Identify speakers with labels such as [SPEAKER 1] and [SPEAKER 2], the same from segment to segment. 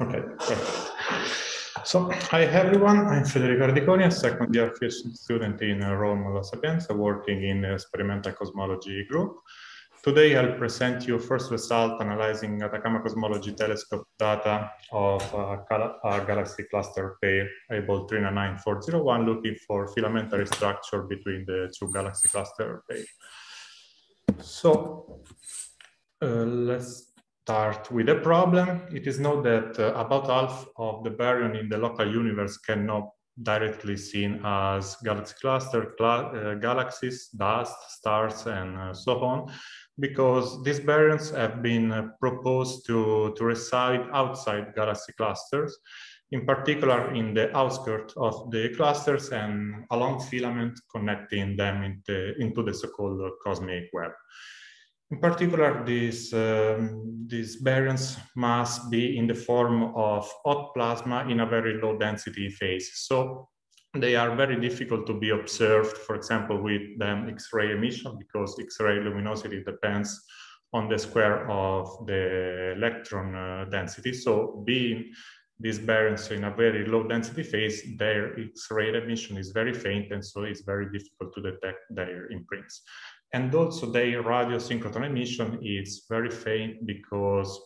[SPEAKER 1] Okay. So, hi everyone, I'm Federico Radiconi, a second year PhD student in uh, Rome La Sapienza, working in the experimental cosmology group. Today I'll present you first result analyzing Atacama Cosmology Telescope data of uh, a, a uh, galaxy cluster pair, Abell 399401, looking for filamentary structure between the two galaxy cluster pair. So, uh, let's start with a problem. It is known that uh, about half of the baryon in the local universe cannot directly seen as galaxy cluster, uh, galaxies, dust, stars, and uh, so on, because these baryons have been uh, proposed to, to reside outside galaxy clusters, in particular in the outskirts of the clusters and along filament connecting them into, into the so-called cosmic web. In particular, these, um, these baryons must be in the form of hot plasma in a very low density phase. So they are very difficult to be observed, for example, with them X-ray emission, because X-ray luminosity depends on the square of the electron uh, density. So being these baryons in a very low density phase, their X-ray emission is very faint, and so it's very difficult to detect their imprints. And also their radio synchrotron emission is very faint because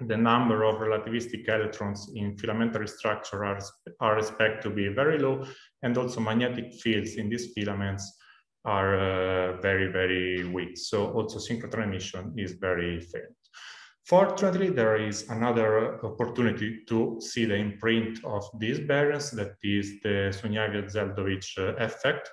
[SPEAKER 1] the number of relativistic electrons in filamentary structure are, are expected to be very low, and also magnetic fields in these filaments are uh, very, very weak. So also synchrotron emission is very faint. Fortunately, there is another opportunity to see the imprint of these baryons, that is the Sunyaev-Zeldovich uh, effect,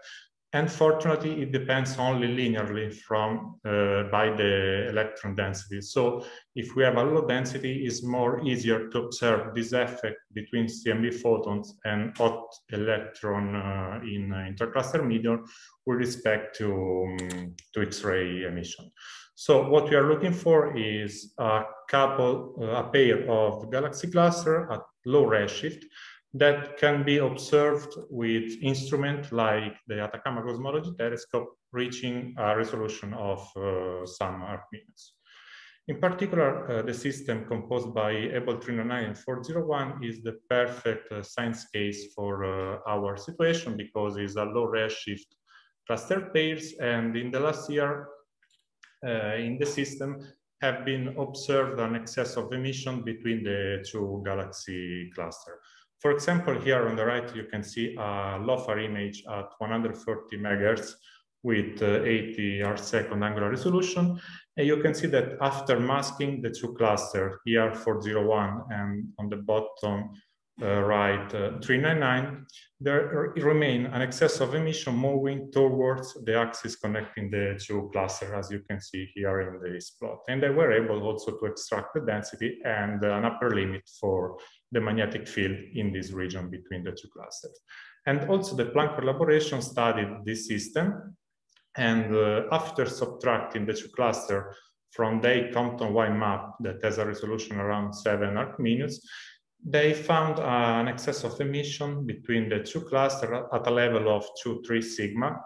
[SPEAKER 1] and fortunately, it depends only linearly from uh, by the electron density. So if we have a low density, it's more easier to observe this effect between CMB photons and hot electron uh, in uh, intercluster medium with respect to, um, to X-ray emission. So what we are looking for is a couple, uh, a pair of galaxy cluster at low redshift that can be observed with instruments like the Atacama Cosmology Telescope reaching a resolution of uh, some arc minutes. In particular, uh, the system composed by Abell 399 and 401 is the perfect uh, science case for uh, our situation because it's a low redshift cluster pairs. And in the last year, uh, in the system, have been observed an excess of emission between the two galaxy clusters. For example, here on the right, you can see a LOFAR image at 130 megahertz with uh, 80 arc second angular resolution. And you can see that after masking the two clusters, here 401 and on the bottom right uh, 399, there remain an excess of emission moving towards the axis connecting the two clusters, as you can see here in this plot. And they were able also to extract the density and an upper limit for the magnetic field in this region between the two clusters. And also the Planck collaboration studied this system. And uh, after subtracting the two clusters from the Compton Y map that has a resolution around seven arc minutes, they found an excess of emission between the two clusters at a level of 2, 3 sigma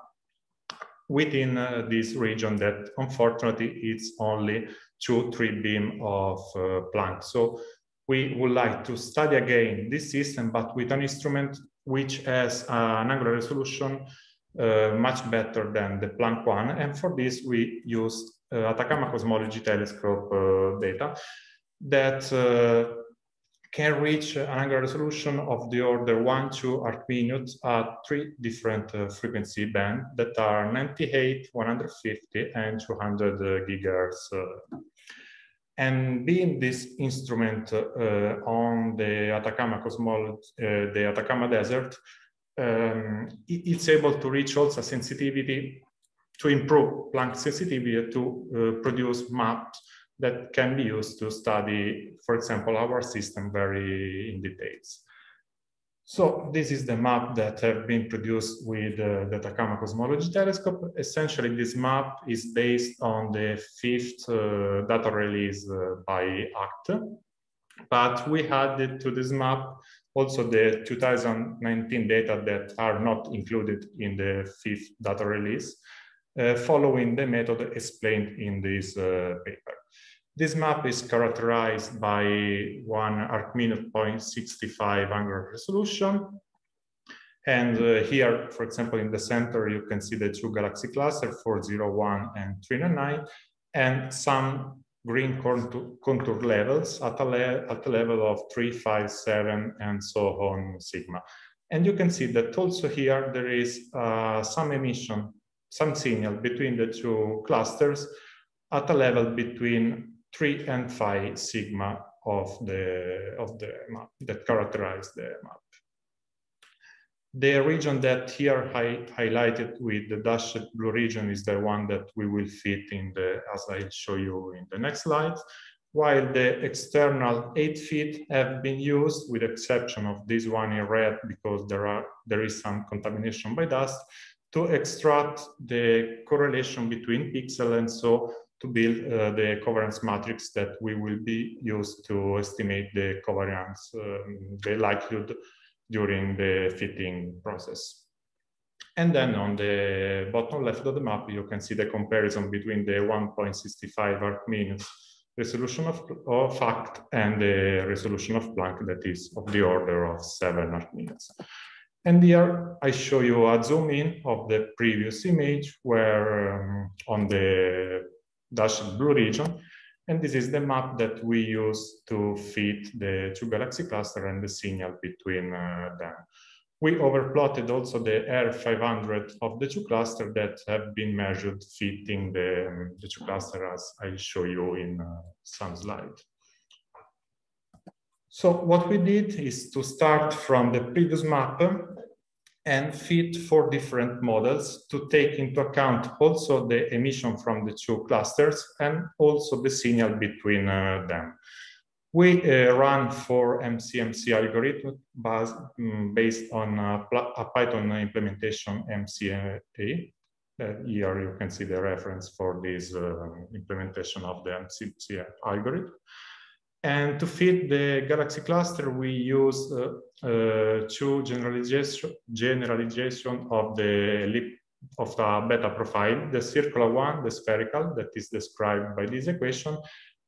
[SPEAKER 1] within uh, this region that unfortunately it's only 2, 3 beam of uh, Planck. So we would like to study again this system, but with an instrument which has an angular resolution uh, much better than the Planck one. And for this, we use uh, Atacama Cosmology Telescope uh, data that uh, can reach an angular resolution of the order 1 to arc minutes at three different uh, frequency bands that are 98, 150, and 200 uh, gigahertz and being this instrument uh, on the Atacama cosmology, uh, the Atacama Desert, um, it's able to reach also sensitivity to improve Planck sensitivity to uh, produce maps that can be used to study, for example, our system very in details. So this is the map that have been produced with uh, the Atacama Cosmology Telescope. Essentially, this map is based on the fifth uh, data release uh, by ACT, but we added to this map also the 2019 data that are not included in the fifth data release, uh, following the method explained in this uh, paper. This map is characterized by one arc minute 0.65 angular resolution. And uh, here, for example, in the center, you can see the two galaxy cluster 401 and 399, and some green contour, contour levels at a, le at a level of 357 and so on sigma. And you can see that also here there is uh, some emission, some signal between the two clusters at a level between 3 and 5 sigma of the, of the map that characterize the map. The region that here I highlighted with the dashed blue region is the one that we will fit in the, as I'll show you in the next slide, while the external eight feet have been used with exception of this one in red because there are there is some contamination by dust to extract the correlation between pixel and so to build uh, the covariance matrix that we will be used to estimate the covariance, um, the likelihood during the fitting process. And then on the bottom left of the map, you can see the comparison between the 1.65 arc minutes resolution of, of ACT and the resolution of Planck that is of the order of seven arc minutes. And here I show you a zoom in of the previous image where um, on the dashed blue region, and this is the map that we use to fit the two galaxy cluster and the signal between uh, them. We overplotted also the R500 of the two clusters that have been measured fitting the, um, the two clusters as I show you in uh, some slide. So what we did is to start from the previous map and fit four different models to take into account also the emission from the two clusters and also the signal between uh, them. We uh, run four MCMC algorithm bas um, based on uh, a Python implementation emcee. Uh, here you can see the reference for this uh, implementation of the MCMC algorithm. And to fit the Galaxy cluster, we use uh, uh, two generalization, generalization of the of the beta profile, the circular one, the spherical, that is described by this equation.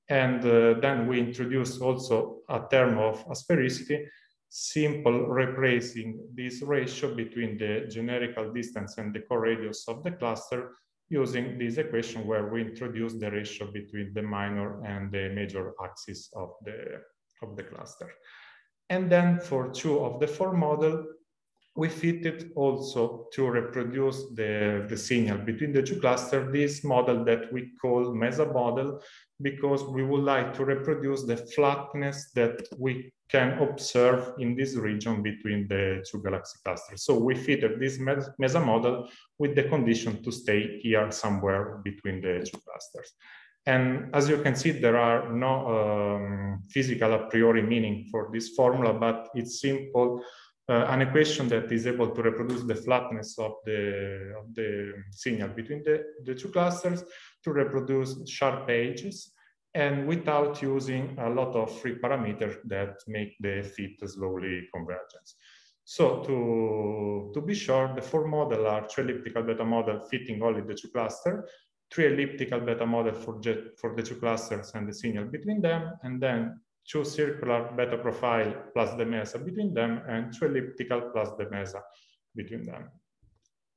[SPEAKER 1] And uh, then we introduce also a term of asphericity, simple replacing this ratio between the generical distance and the core radius of the cluster using this equation where we introduce the ratio between the minor and the major axis of the, of the cluster. And then for two of the four model, we fitted also to reproduce the, the signal between the two clusters, this model that we call MESA model, because we would like to reproduce the flatness that we can observe in this region between the two galaxy clusters. So we fitted this MESA model with the condition to stay here somewhere between the two clusters. And as you can see, there are no um, physical a priori meaning for this formula, but it's simple, Uh, an equation that is able to reproduce the flatness of the, of the signal between the, the two clusters to reproduce sharp edges and without using a lot of free parameters that make the fit slowly convergence. So to, to be sure, the four model are two elliptical beta model fitting only the two clusters, three elliptical beta model for, for the two clusters and the signal between them, and then two circular beta profile plus the mesa between them, and two elliptical plus the mesa between them.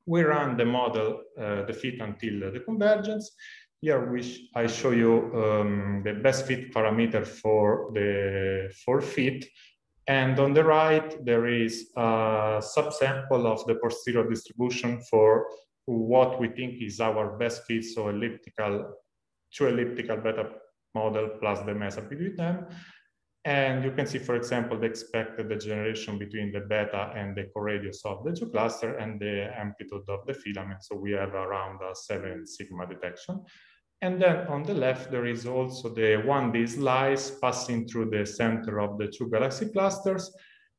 [SPEAKER 1] We run the model, uh, the fit until the convergence, here we I show you um, the best fit parameter for the for fit. And on the right, there is a subsample of the posterior distribution for what we think is our best fit, so elliptical, two elliptical beta model plus the mesa between them. And you can see, for example, the expected degeneration between the beta and the core radius of the two cluster and the amplitude of the filament. So we have around a seven sigma detection. And then on the left, there is also the 1D slice passing through the center of the two galaxy clusters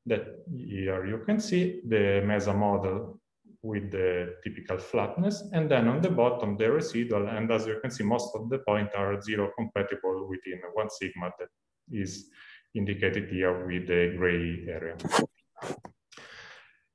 [SPEAKER 1] that here you can see the MESA model with the typical flatness. And then on the bottom, the residual. And as you can see, most of the points are zero compatible within one sigma that is indicated here with the gray area.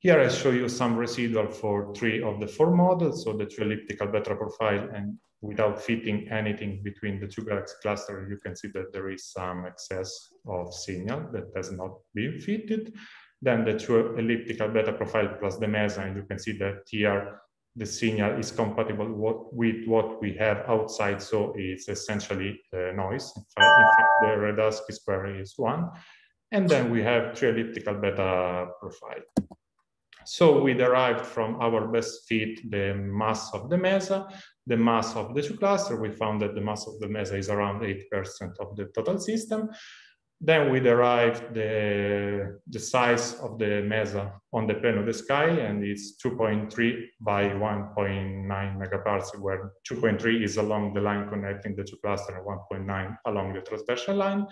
[SPEAKER 1] Here I show you some residual for three of the four models, so the two elliptical beta profile and without fitting anything between the two galaxy clusters, you can see that there is some excess of signal that has not been fitted. Then the two elliptical beta profile plus the MESA, and you can see that here the signal is compatible with what we have outside, so it's essentially uh, noise. In fact, in fact, the reduced chi square is one. And then we have three elliptical beta profile. So we derived from our best fit the mass of the MESA, the mass of the two cluster. We found that the mass of the MESA is around 8% of the total system. Then we derived the, the size of the MESA on the plane of the sky, and it's 2.3 by 1.9 megaparsec, where 2.3 is along the line connecting the two clusters and 1.9 along the transversal line.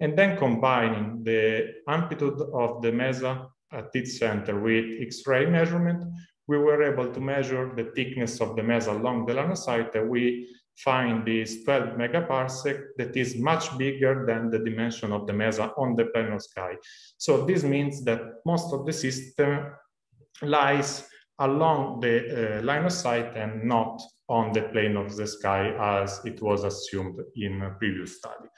[SPEAKER 1] And then combining the amplitude of the MESA at its center with X-ray measurement, we were able to measure the thickness of the MESA along the line of sight, we find this 12 megaparsec that is much bigger than the dimension of the MESA on the of sky. So this means that most of the system lies along the uh, line of sight and not on the plane of the sky as it was assumed in a previous study.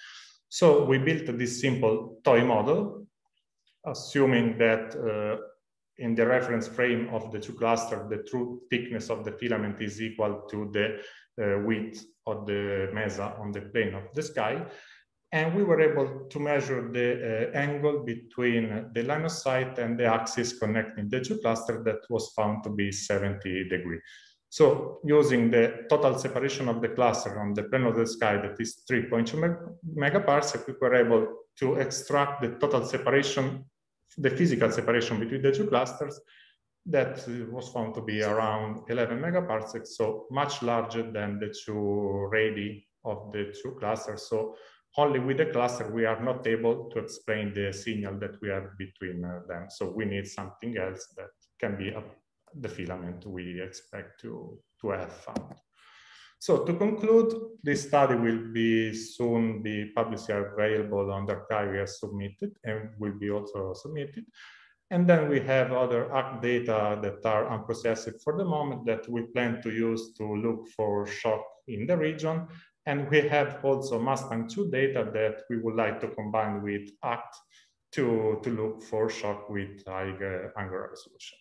[SPEAKER 1] So we built this simple toy model, assuming that uh, in the reference frame of the two clusters, the true thickness of the filament is equal to the width of the MESA on the plane of the sky. And we were able to measure the uh, angle between the line of sight and the axis connecting the two clusters that was found to be 70 degrees. So using the total separation of the cluster on the plane of the sky that is 3.2 meg megaparsec, we were able to extract the total separation, the physical separation between the two clusters that was found to be around 11 megaparsecs, so much larger than the two radii of the two clusters. So only with the cluster, we are not able to explain the signal that we have between uh, them. So we need something else that can be a, the filament we expect to, to have found. So to conclude, this study will be soon be publicly available on the arXiv as submitted and will be also submitted. And then we have other ACT data that are unprocessed for the moment that we plan to use to look for shock in the region. And we have also Mustang 2 data that we would like to combine with ACT to, to look for shock with high uh, angular resolution.